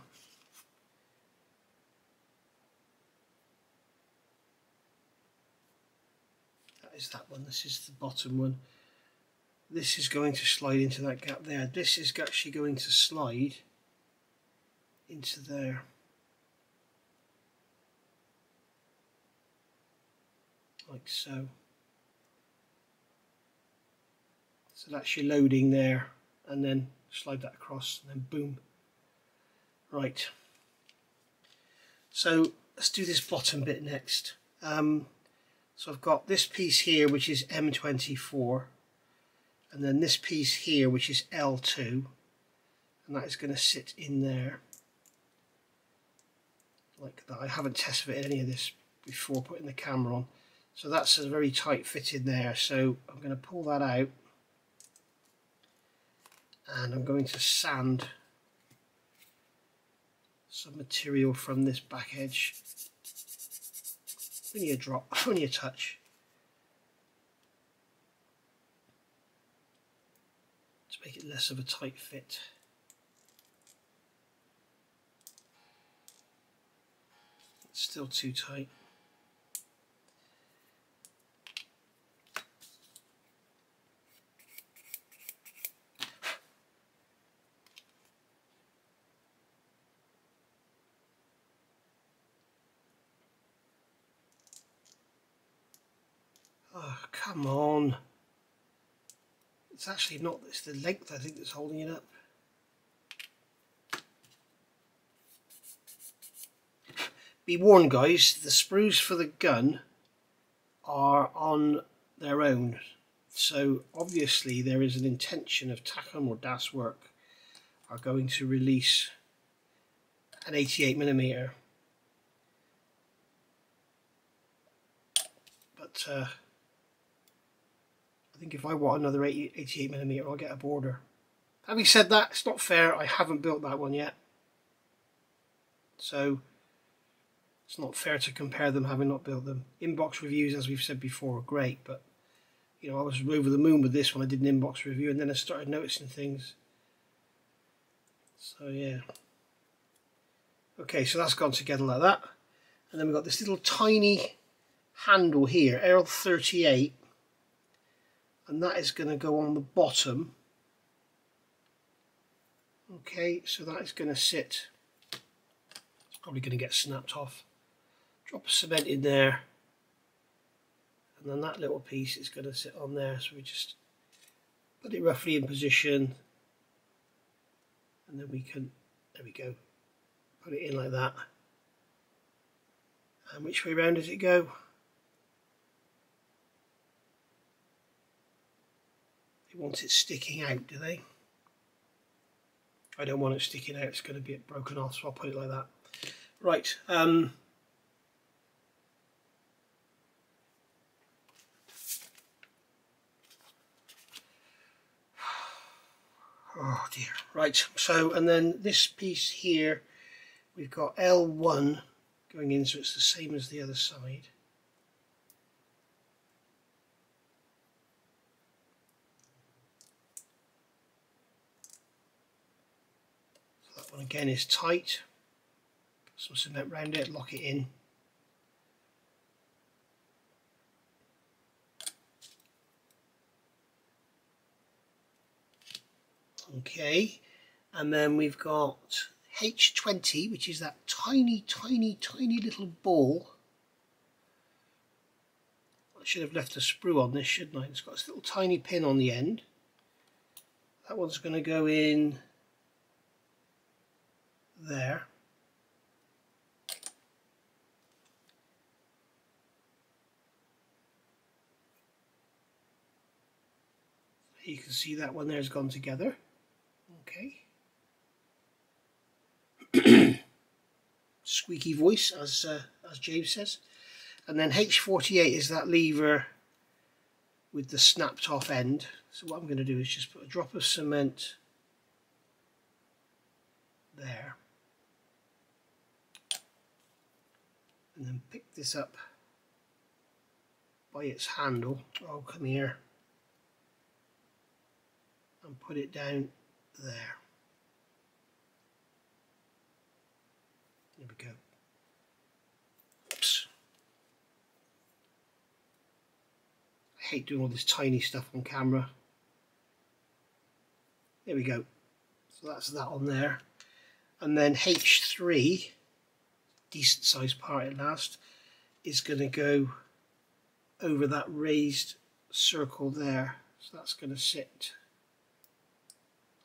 is that one. This is the bottom one. This is going to slide into that gap there. This is actually going to slide into there. Like so. So that's your loading there and then slide that across and then boom. Right. So let's do this bottom bit next. Um, so I've got this piece here which is M24 and then this piece here which is L2 and that is going to sit in there like that. I haven't test fitted any of this before putting the camera on. So that's a very tight fit in there. So I'm going to pull that out and I'm going to sand some material from this back edge only a drop, only a touch. To make it less of a tight fit. It's still too tight. Come on. It's actually not, it's the length I think that's holding it up. be warned guys, the sprues for the gun are on their own. So obviously there is an intention of Takom or Das Werk are going to release an 88 millimeter. But uh, I think if I want another 88 millimeter, I'll get a border. Having said that, it's not fair. I haven't built that one yet. So it's not fair to compare them having not built them. Inbox reviews, as we've said before, are great, but you know, I was over the moon with this when I did an inbox review and then I started noticing things. So yeah. Okay, so that's gone together like that. And then we've got this little tiny handle here, L38. And that is going to go on the bottom. Okay, so that is going to sit. It's probably going to get snapped off. Drop a cement in there. And then that little piece is going to sit on there. So we just put it roughly in position. And then we can, there we go, put it in like that. And which way round does it go? They want it sticking out, do they? I don't want it sticking out, it's going to be broken off, so I'll put it like that. Right, um, oh dear. Right, so, and then this piece here, we've got L1 going in, so it's the same as the other side. One again is tight. Put some cement around it, lock it in. Okay, and then we've got H20, which is that tiny, tiny, tiny little ball. I should have left a sprue on this, shouldn't I? It's got this little tiny pin on the end. That one's going to go in there. You can see that one there has gone together. Okay. Squeaky voice, as uh, as James says. And then H48 is that lever with the snapped off end. So what I'm going to do is just put a drop of cement there. And then pick this up by its handle. I'll come here and put it down there. There we go. Oops. I hate doing all this tiny stuff on camera. There we go. So that's that on there. And then H3 decent sized part at last is going to go over that raised circle there. So that's going to sit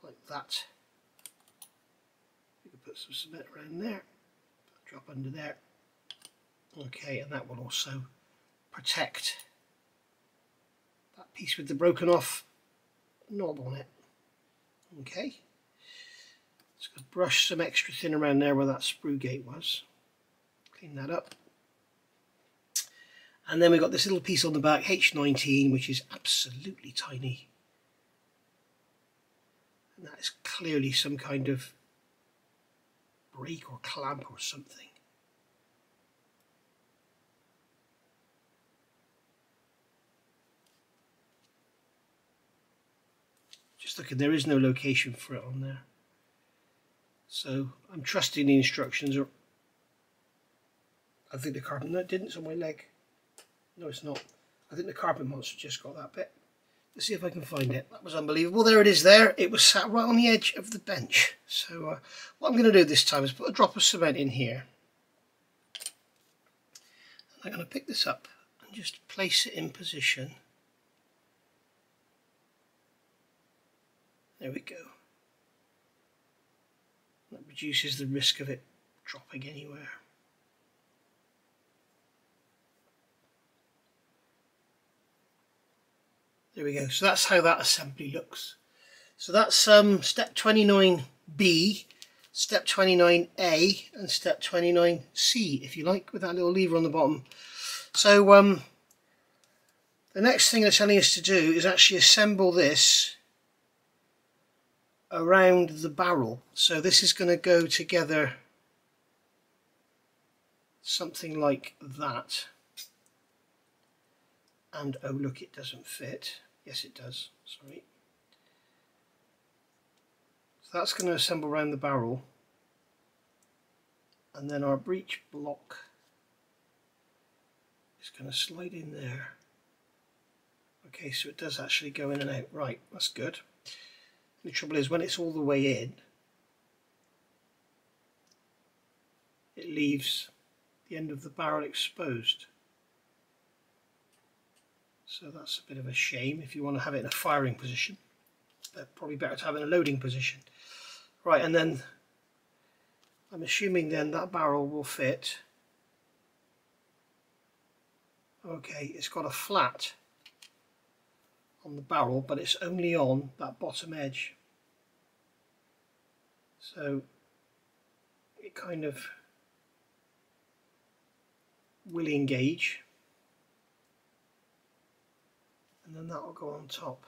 like that. You can put some cement around there drop under there. Okay and that will also protect that piece with the broken off knob on it. Okay. Let's brush some extra thin around there where that sprue gate was clean that up. And then we've got this little piece on the back, H19, which is absolutely tiny. And that is clearly some kind of brake or clamp or something. Just looking, there is no location for it on there. So I'm trusting the instructions are I think the carpet, no it didn't, on my leg. No it's not. I think the carpet monster just got that bit. Let's see if I can find it. That was unbelievable. There it is there. It was sat right on the edge of the bench. So uh, what I'm going to do this time is put a drop of cement in here. I'm going to pick this up and just place it in position. There we go. That reduces the risk of it dropping anywhere. There we go. So that's how that assembly looks. So that's um, step 29B, step 29A and step 29C if you like with that little lever on the bottom. So um, the next thing they're telling us to do is actually assemble this around the barrel. So this is going to go together something like that. And oh look, it doesn't fit. Yes, it does. Sorry. So that's going to assemble around the barrel. And then our breech block is going to slide in there. Okay, so it does actually go in and out. Right, that's good. The trouble is when it's all the way in, it leaves the end of the barrel exposed. So that's a bit of a shame if you want to have it in a firing position. But probably better to have it in a loading position. Right, and then I'm assuming then that barrel will fit. Okay, it's got a flat on the barrel but it's only on that bottom edge so it kind of will engage and then that will go on top.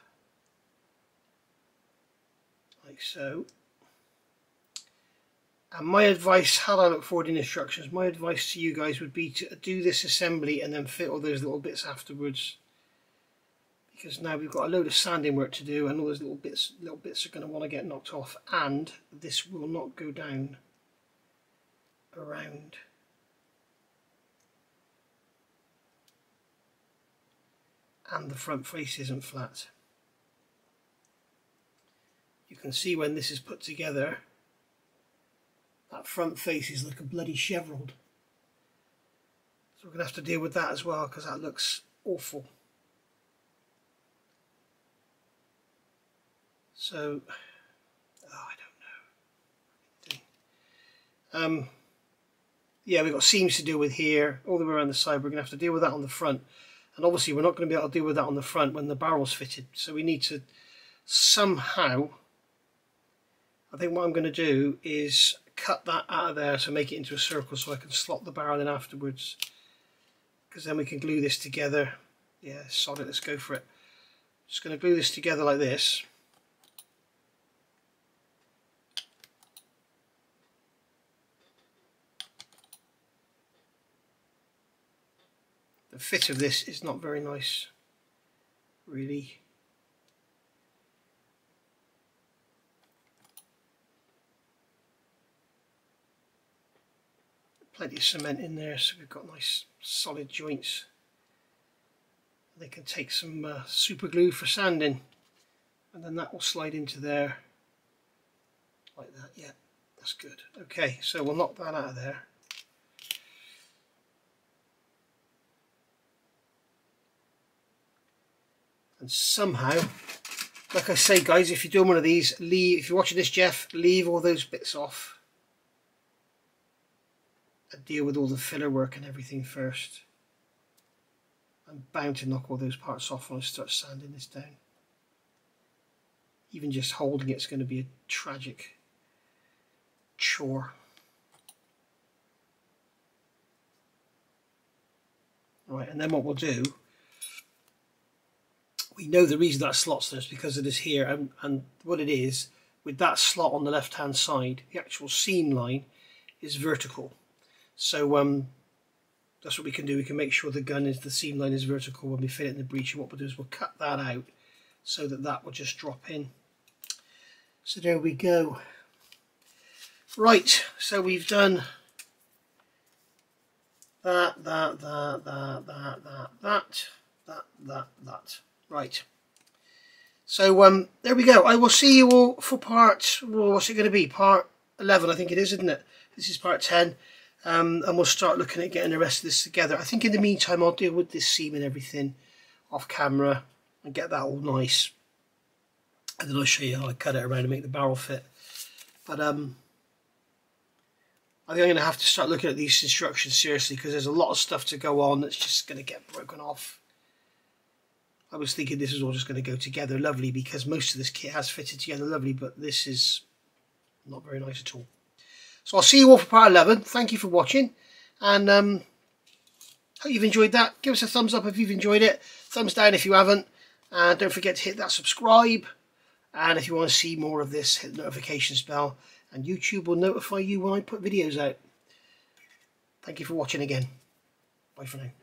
Like so. And my advice, how I look forward in instructions, my advice to you guys would be to do this assembly and then fit all those little bits afterwards. Because now we've got a load of sanding work to do and all those little bits little bits are going to want to get knocked off and this will not go down around and the front face isn't flat you can see when this is put together that front face is like a bloody chevroned so we're going to have to deal with that as well because that looks awful So, oh, I don't know. Um, yeah, we've got seams to deal with here, all the way around the side. We're going to have to deal with that on the front. And obviously we're not going to be able to deal with that on the front when the barrel's fitted. So we need to somehow, I think what I'm going to do is cut that out of there to make it into a circle so I can slot the barrel in afterwards. Because then we can glue this together. Yeah, solid, let's go for it. Just going to glue this together like this. The fit of this is not very nice really. Plenty of cement in there so we've got nice solid joints. They can take some uh, super glue for sanding and then that will slide into there. Like that yeah that's good. Okay so we'll knock that out of there and somehow like I say guys if you're doing one of these leave if you're watching this Jeff leave all those bits off and deal with all the filler work and everything first. I'm bound to knock all those parts off when I start sanding this down. Even just holding it's going to be a tragic chore. Right and then what we'll do we know the reason that slot's there is because it is here and, and what it is with that slot on the left hand side the actual seam line is vertical. So um, that's what we can do. We can make sure the gun is the seam line is vertical when we fit it in the breech and what we'll do is we'll cut that out so that that will just drop in. So there we go. Right so we've done that that that that that that that that that that Right. So um, there we go. I will see you all for part, well, what's it going to be? Part 11, I think it is, isn't it? This is part 10. Um, and we'll start looking at getting the rest of this together. I think in the meantime, I'll deal with this seam and everything off camera and get that all nice. And then I'll show you how I cut it around and make the barrel fit. But um, I think I'm going to have to start looking at these instructions seriously because there's a lot of stuff to go on that's just going to get broken off. I was thinking this is all just going to go together lovely because most of this kit has fitted together lovely, but this is not very nice at all. So I'll see you all for part 11. Thank you for watching. And um, hope you've enjoyed that. Give us a thumbs up if you've enjoyed it. Thumbs down if you haven't. And don't forget to hit that subscribe. And if you want to see more of this, hit the notifications bell. And YouTube will notify you when I put videos out. Thank you for watching again. Bye for now.